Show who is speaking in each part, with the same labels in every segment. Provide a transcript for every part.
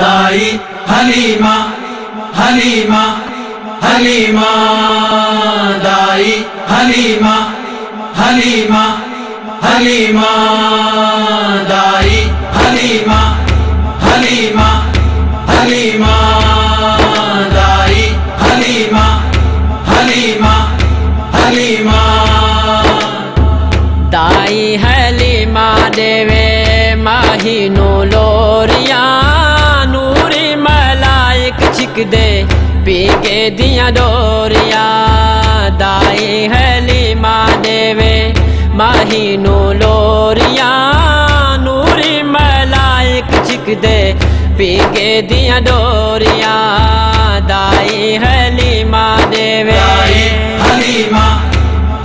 Speaker 1: दाई Halima Halima Halima, दाई Halima Halima Halima, दाई Halima Halima Halima, दाई हलीमा हलीमा हलीमा
Speaker 2: दे पीके दिया डोरिया, दाई हलीमा देवे माहिनो लोरिया, नूरी मलाइक छिक दे पीके दिया डोरिया, दाई हलीमा देवे।
Speaker 1: दाई, हलीमा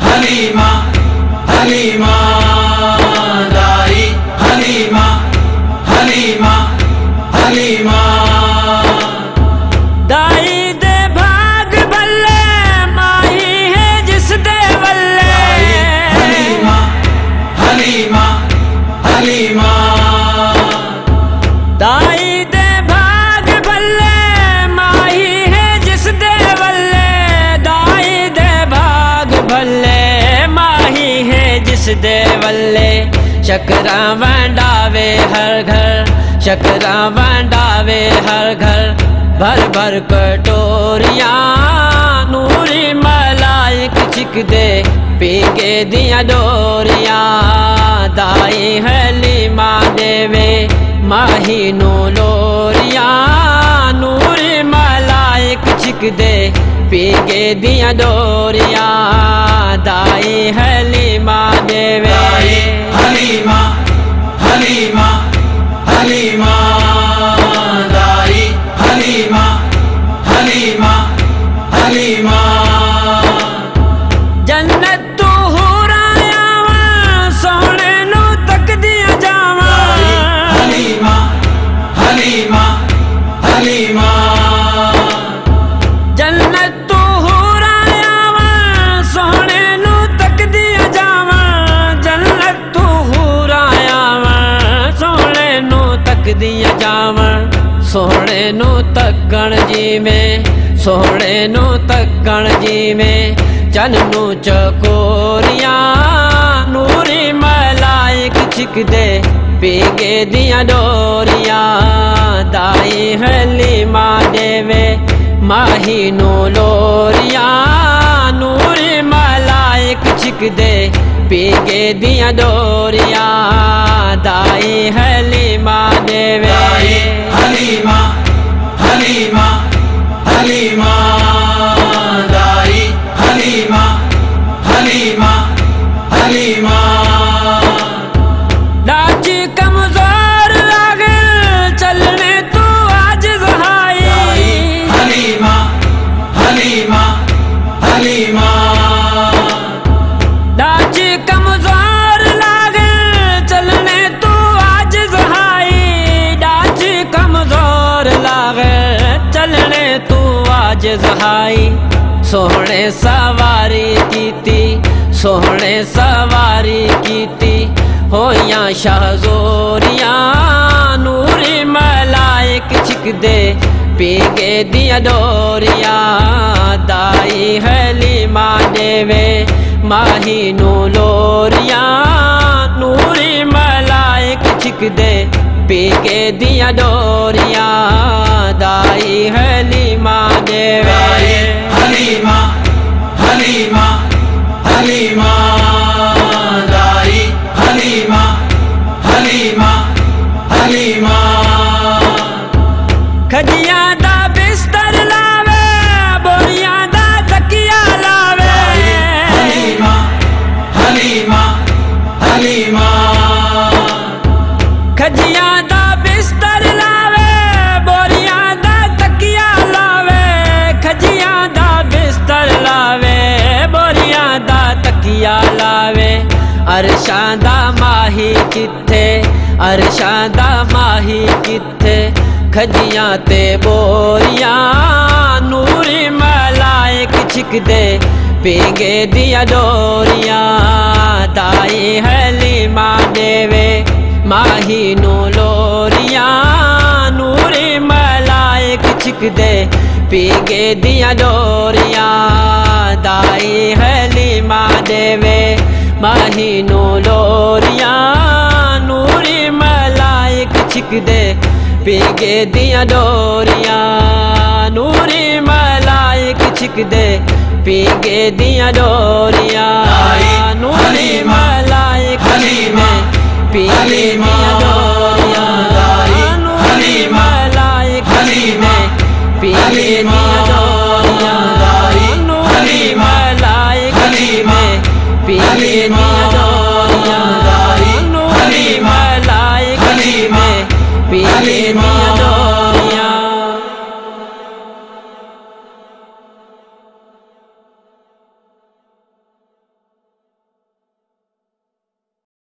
Speaker 1: हलीमा हलीमा।
Speaker 2: दे बल्ले शकरा वंडावे हर घर। शकरा वंडावे हर घर। भर भर कटोरिया। नूरी मलाइक छिक दे। पीके दिया डोरिया। दाई हली माँ देवे। माही नो लोरिया। नूरी मलाइक छिक दे। पीके दिया डोरिया। दाई हली माँ देवे।
Speaker 1: हलीमा हलीमा हलीमा दाई हलीमा हलीमा हलीमा।
Speaker 2: सोने नु तकण जी में सोने नु तकण जी में चन चकोरिया, नूरी मलाइक छिक दे पीगे दिया डोरिया, दाई हली माँ देवे, माही नो लोरिया, नूरी मलाइक छिक दे पीगे दिया डोरिया, दाई हली माँ देवे।
Speaker 1: हलीमा हलीमा दाई हलीमा हलीमा हलीमा।
Speaker 2: नाची कमज़ोर लागे चलने तू आज सहाई
Speaker 1: हलीमा हलीमा हलीमा।
Speaker 2: आज सहाई सोहणे सवारी कीती, सोहणे सवारी कीती होया शाहजोरिया नूरी मलाइक छिक दे, पीगे दिया डोरिया, दाई हली माँ देवे माही नो लोरिया, नूरी मलाइक छिक दे दिया डोरिया दाई हली माँ देवे।
Speaker 1: दाई हलीमा हलीमा हलीमा दाई हलीमा हलीमा हलीमा।
Speaker 2: खजिया दा बिस्तर लावे तकिया लावे। अरशां दा माही किथे अरशां दा माही किथे खजियाँ ते बोरियाँ। नूरी मलाइक छिक दे पीगे दिया डोरिया। दाई हली माँ देवे। माही नो लोरिया। नूरी छिकदे। पीगे दिया डोरिया। दाई हलीमा देवे, महीनों लोरिया, नूरी मलाइक छिकदे पीगे दिया डोरिया। नूरी मलाइक छिकदे पीगे दिया डोरिया।
Speaker 1: Fatima.